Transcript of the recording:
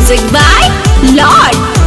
Music by Lord.